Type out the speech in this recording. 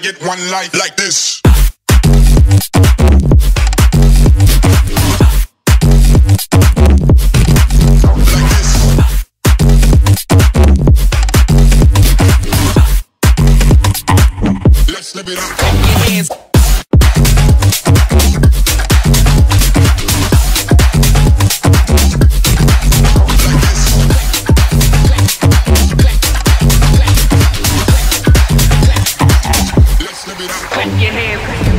get one life like this. Like this. Let's live it up. Clap your hands.